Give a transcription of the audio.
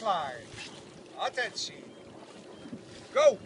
climb. Attention. Go!